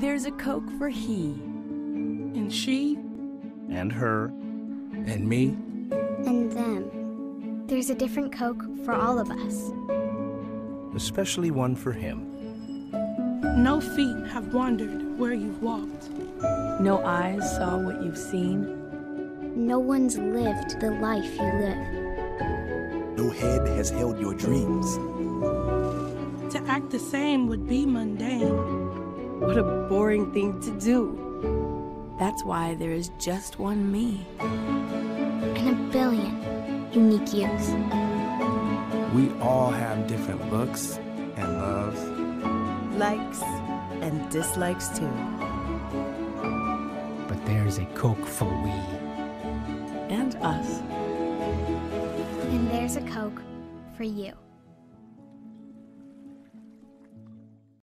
There's a Coke for he. And she. And her. And me. And them. There's a different Coke for all of us. Especially one for him. No feet have wandered where you've walked. No eyes saw what you've seen. No one's lived the life you live. No head has held your dreams. To act the same would be mundane. What a boring thing to do. That's why there is just one me. And a billion unique yous. We all have different looks and loves. Likes and dislikes too. But there's a Coke for we. And us. And there's a Coke for you.